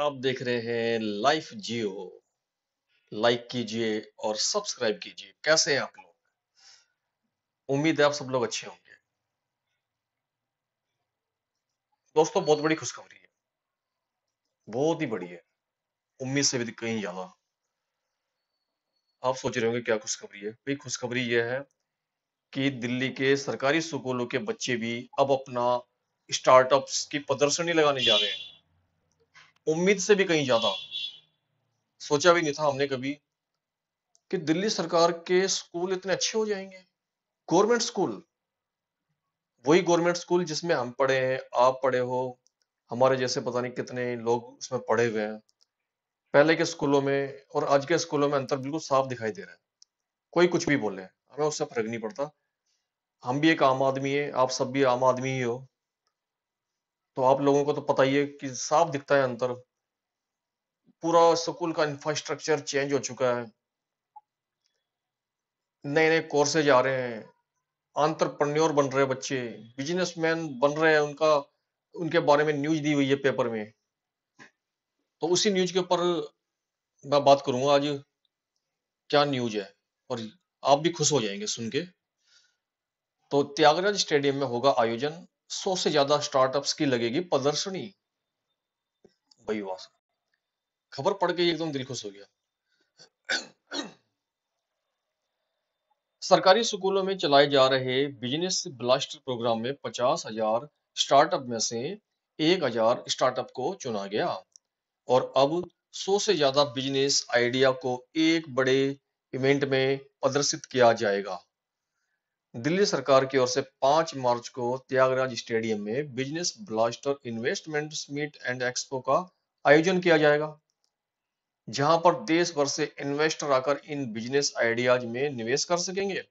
आप देख रहे हैं लाइफ जियो। लाइक कीजिए और सब्सक्राइब कीजिए। कैसे हैं आप लोग? उम्मीद है आप सब लोग अच्छे होंगे। दोस्तों, बहुत बड़ी खुशखबरी है। बहुत ही बड़ी है। उम्मीद से भी कहीं ज़्यादा। आप सोच रहे होंगे क्या खुशखबरी है? भाई, खुशखबरी यह है कि दिल्ली के सरकारी स्कूलों के बच्चे भी अब अपना स्टार्टअप्स की प्रदर्शनी लगाने जा रहे हैं। उम्मीद से भी कहीं ज़्यादा। सोचा भी नहीं था हमने कभी कि दिल्ली सरकार के स्कूल इतने अच्छे हो जाएँगे। गवर्नमेंट स्कूल, वही गवर्नमेंट स्कूल जिसमें हम पढ़े हैं, आप पढ़े हो, हमारे जैसे पता नहीं कितने लोग उसमें पढ़े हुए हैं। पहले के स्कूलों में और आज के स्कूलों में अंतर बिल्कुल साफ़ दिखाई दे रहा है। कोई कुछ भी बोले, हमें उससे फ़र्क नहीं पड़ता। हम भी एक आम आदमी है, आप सब भी आम आदमी ही हो। तो आप लोगों को तो पता ही है कि साफ़ दिखता है अंतर पूरा स्कूल का इंफ्रास्ट्रक्चर चेंज हो चुका है। नए नए कोर्सेज आ रहे हैं। आंतरप्रन्योर बन रहे बच्चे। बिजनेसमैन बन रहे हैं उनका, उनके बारे में न्यूज़ दी हुई है पेपर में। तो उसी न्यूज़ के ऊपर मैं बात करूँगा आज। क्या न्यूज़ है? और आप भी खुश हो जाएँगे सुन के। तो त्यागराज स्टेडियम में होगा आयोजन। सौ से ज़्यादा स्टार्टअप्स की लगेगी प्रदर्शनी। वही वास खबर पढ़ के एकदम दिल खुश हो गया। सरकारी स्कूलों में चलाए जा रहे बिज़नेस ब्लास्टर प्रोग्राम में पचास हज़ार स्टार्टअप में से एक हज़ार स्टार्टअप को चुना गया और अब सौ से ज़्यादा बिज़नेस आइडिया को एक बड़े इवेंट में प्रदर्शित किया जाएगा। दिल्ली सरकार की ओर से 5 मार्च को त्यागराज स्टेडियम में business blaster investment meet and expo का आयोजन किया जाएगा, जहाँ पर देश भर से इन्वेस्टर आकर इन बिज़नेस आइडियाज़ में निवेश कर सकेंगे।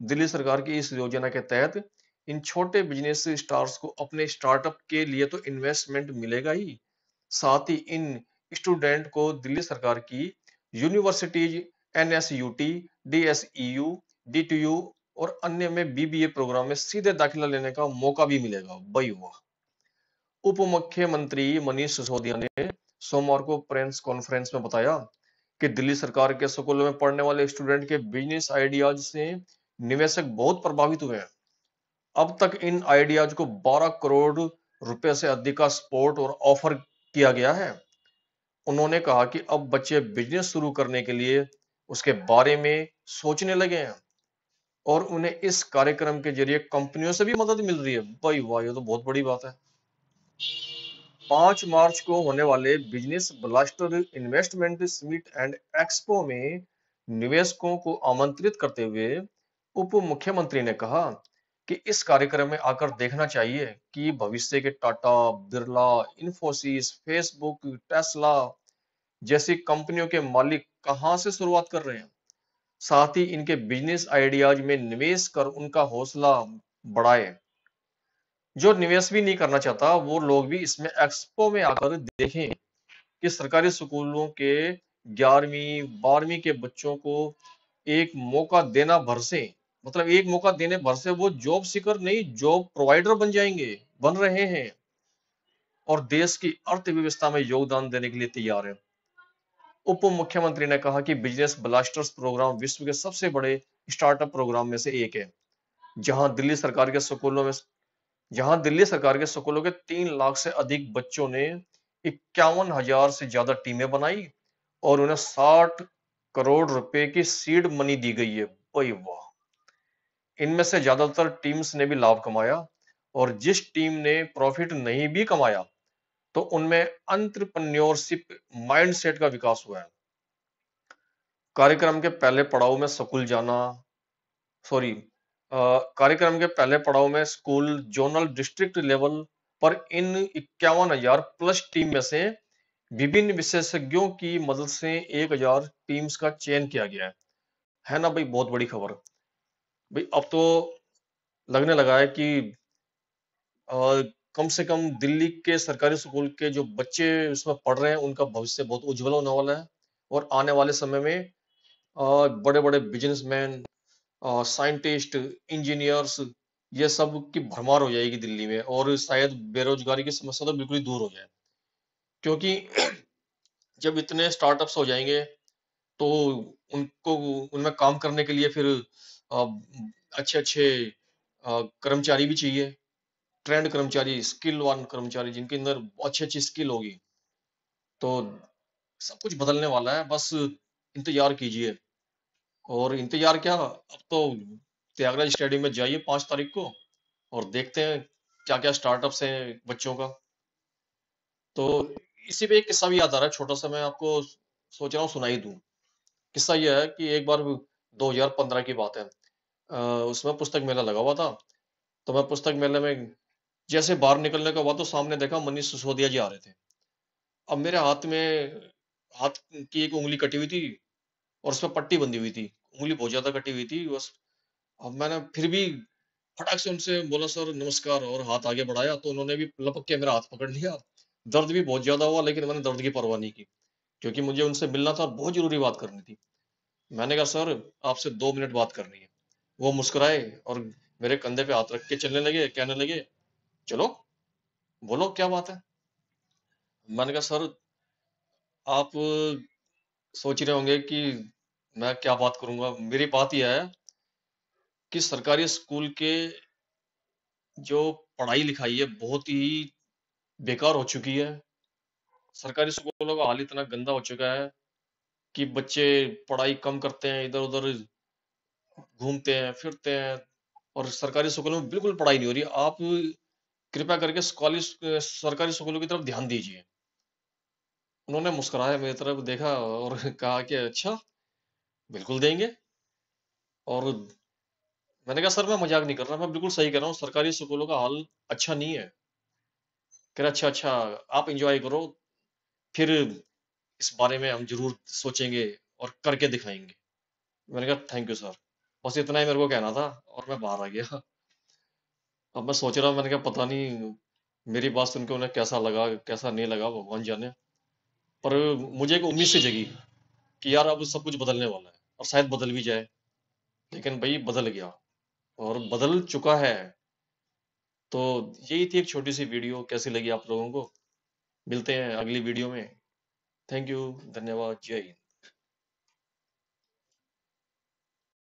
दिल्ली सरकार की इस योजना के तहत इन छोटे बिज़नेस स्टार्स को अपने स्टार्टअप के लिए तो इन्वेस्टमेंट मिलेगा ही, साथ ही इन स्टूडेंट को दिल्ली सरकार की universities N S U T D S E U D T U और अन्य में बीबीए प्रोग्राम में सीधे दाखिला लेने का मौका भी मिलेगा। वाह उप मुख्यमंत्री मनीष सिसोदिया ने सोमवार को प्रेस कॉन्फ्रेंस में बताया कि दिल्ली सरकार के स्कूलों में पढ़ने वाले स्टूडेंट के बिज़नेस आइडियाज़ से निवेशक बहुत प्रभावित हुए हैं। अब तक इन आइडियाज़ को 12 करोड़ रुपए से अधिक का सपोर्ट और ऑफ़र किया गया है। उन्होंने कहा कि अब बच्चे बिज़नेस शुरू करने के लिए उसके बारे में सोचने लगे हैं। और उन्हें इस कार्यक्रम के ज़रिए कंपनियों से भी मदद मिल रही है। भाई वाह, ये तो बहुत बड़ी बात है। पाँच मार्च को होने वाले business blaster investment summit and expo में निवेशकों को आमंत्रित करते हुए उप मुख्यमंत्री ने कहा कि इस कार्यक्रम में आकर देखना चाहिए कि भविष्य के टाटा, बिरला, इन्फोसिस, फेसबुक, टेस्ला जैसी कंपनियों के मालिक कहाँ से शुरुआत कर रहे हैं। साथ ही इनके बिज़नेस आइडियाज़ में निवेश कर उनका हौसला बढ़ाए। जो निवेश भी नहीं करना चाहता, वो लोग भी इसमें एक्सपो में आकर देखें कि सरकारी स्कूलों के ग्यारहवीं, बारहवीं के बच्चों को एक मौका देना भर से मतलब एक मौका देने भर से वो जॉब सीकर नहीं जॉब प्रोवाइडर बन जाएँगे, बन रहे हैं। और देश की अर्थव्यवस्था में योगदान देने के लिए तैयार है। उप मुख्यमंत्री ने कहा कि बिज़नेस ब्लास्टर्स प्रोग्राम विश्व के सबसे बड़े स्टार्टअप प्रोग्राम में से एक है, जहाँ दिल्ली सरकार के स्कूलों में जहाँ दिल्ली सरकार के स्कूलों के तीन लाख से अधिक बच्चों ने इक्यावन हज़ार से ज़्यादा टीमें बनाई और उन्हें साठ करोड़ रुपए की सीड मनी दी गई है। वही वाह! इनमें से ज़्यादातर टीम्स ने भी लाभ कमाया और जिस टीम ने प्रॉफिट नहीं भी कमाया तो उनमें अंतरप्रन्योरशिप माइंडसेट का विकास हुआ है। कार्यक्रम के पहले पड़ाव में स्कूल जाना सॉरी कार्यक्रम के पहले पड़ाव में स्कूल, जोनल डिस्ट्रिक्ट लेवल पर इन इक्यावन हज़ार प्लस टीम में से विभिन्न विशेषज्ञों की मदद से एक हज़ार टीम्स का चयन किया गया है। है ना भाई? बहुत बड़ी खबर। भाई, अब तो लगने लगा है कि कम से कम दिल्ली के सरकारी स्कूल के जो बच्चे इसमें पढ़ रहे हैं, उनका भविष्य बहुत उज्जवल होने वाला है और आने वाले समय में बड़े बड़े बिजनेसमैन साइंटिस्ट इंजीनियर्स ये सब की भरमार हो जाएगी दिल्ली में और शायद बेरोजगारी की समस्या तो बिल्कुल ही दूर हो जाए क्योंकि जब इतने स्टार्टअप्स हो जाएँगे तो उनको, उनमें काम करने के लिए फिर अच्छे-अच्छे कर्मचारी भी चाहिए। ट्रेंड कर्मचारी, स्किल वान कर्मचारी जिनके अंदर अच्छी-अच्छी स्किल होगी। तो सब कुछ बदलने वाला है, बस इंतज़ार कीजिए। और इंतज़ार क्या, अब तो त्यागराज स्टेडियम में जाइए 5 तारीख को और देखते हैं क्या-क्या स्टार्टअप्स हैं बच्चों का। तो इसी पे एक किस्सा भी याद आ रहा है छोटा-सा मैं आपको सोच रहा हूँ सुनाई दूँ। किस्सा ये है कि एक बार 2015 की बात है। उसमें पुस्तक मेला लगा हुआ था, तो मैं पुस्तक मेले में जैसे बाहर निकलने का हुआ तो सामने देखा मनीष सिसोदिया जी आ रहे थे। अब मेरे हाथ में हाथ की एक उंगली कटी हुई थी और उसमें पट्टी बंधी हुई थी। उंगली बहुत ज़्यादा कटी हुई थी बस अब मैंने फिर भी फटाक से उनसे बोला सर नमस्कार और हाथ आगे बढ़ाया तो उन्होंने भी लपक के मेरा हाथ पकड़ लिया। दर्द भी बहुत ज़्यादा हुआ लेकिन मैंने दर्द की परवाह नहीं की, क्योंकि मुझे उनसे मिलना था, बहुत ज़रूरी बात करनी थी। मैंने कहा सर आपसे दो मिनट बात करनी है। वो मुस्कुराए और मेरे कंधे पे हाथ रख के चलने लगे, कहने लगे, "चलो, बोलो क्या बात है?" मैंने कहा सर आप सोच रहे होंगे कि मैं क्या बात करूँगा, मेरी बात ये है कि सरकारी स्कूल के जो पढ़ाई-लिखाई है बहुत ही बेकार हो चुकी है। सरकारी स्कूलों का हाल इतना गंदा हो चुका है कि बच्चे पढ़ाई कम करते हैं, इधर-उधर घूमते हैं, फिरते हैं और सरकारी स्कूलों में बिल्कुल पढ़ाई नहीं हो रही आप कृपया करके अ, सरकारी स्कूलों की तरफ़ ध्यान दीजिए। उन्होंने मुस्कुराया मेरी तरफ़ देखा और कहा कि अच्छा, बिल्कुल देंगे। और मैंने कहा सर मैं मज़ाक नहीं कर रहा, मैं बिल्कुल सही कह रहा हूँ, सरकारी स्कूलों का हाल अच्छा नहीं है। कह रहे अच्छा, अच्छा आप इंजॉय करो, फिर इस बारे में हम ज़रूर सोचेंगे और करके दिखाएँगे मैंने कहा थैंक यू सर। बस इतना ही मेरे को कहना था और मैं बाहर आ गया। अब मैं सोच रहा हूँ मैंने कहा पता नहीं मेरी बात सुन के उन्हें कैसा लगा, कैसा नहीं लगा भगवान जाने। पर मुझे एक उम्मीद से जगी कि यार अब सब कुछ बदलने वाला है और शायद बदल भी जाए। लेकिन भाई बदल गया और बदल चुका है। तो यही थी एक छोटी-सी वीडियो कैसी लगी आप लोगों को? मिलते हैं अगली वीडियो में। थैंक यू, धन्यवाद, जय हिंद।